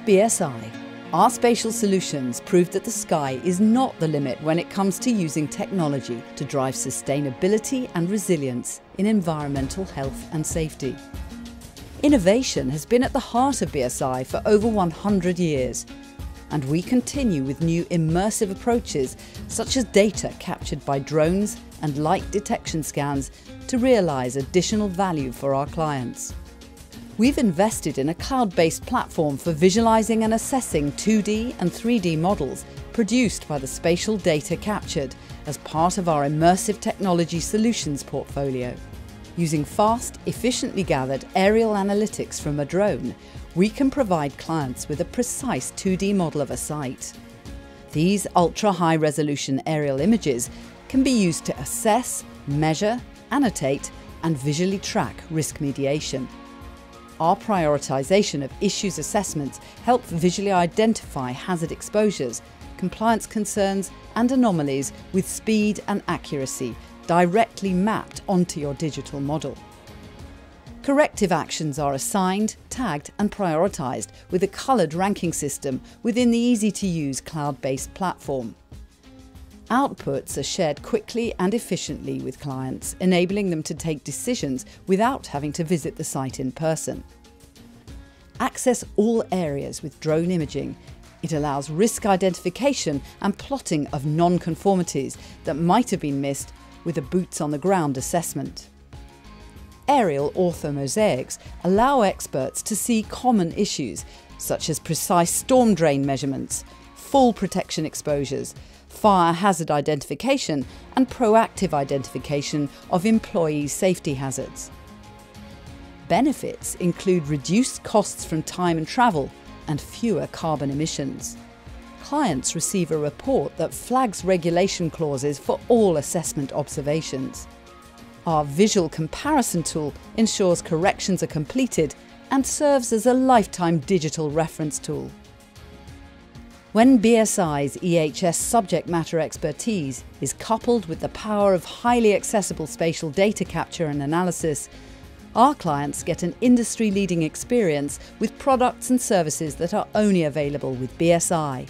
BSI, our spatial solutions prove that the sky is not the limit when it comes to using technology to drive sustainability and resilience in environmental health and safety. Innovation has been at the heart of BSI for over 100 years, and we continue with new immersive approaches such as data captured by drones and light detection scans to realise additional value for our clients. We've invested in a cloud-based platform for visualizing and assessing 2D and 3D models produced by the spatial data captured as part of our immersive technology solutions portfolio. Using fast, efficiently gathered aerial analytics from a drone, we can provide clients with a precise 2D model of a site. These ultra-high resolution aerial images can be used to assess, measure, annotate and visually track risk mediation. Our prioritisation of issues assessments help visually identify hazard exposures, compliance concerns and anomalies with speed and accuracy directly mapped onto your digital model. Corrective actions are assigned, tagged and prioritised with a coloured ranking system within the easy-to-use cloud-based platform. Outputs are shared quickly and efficiently with clients, enabling them to take decisions without having to visit the site in person. Access all areas with drone imaging. It allows risk identification and plotting of non-conformities that might have been missed with a boots-on-the-ground assessment. Aerial orthomosaics allow experts to see common issues such as precise storm drain measurements, fall protection exposures, fire hazard identification and proactive identification of employee safety hazards. Benefits include reduced costs from time and travel and fewer carbon emissions. Clients receive a report that flags regulation clauses for all assessment observations. Our visual comparison tool ensures corrections are completed and serves as a lifetime digital reference tool. When BSI's EHS subject matter expertise is coupled with the power of highly accessible spatial data capture and analysis, our clients get an industry-leading experience with products and services that are only available with BSI.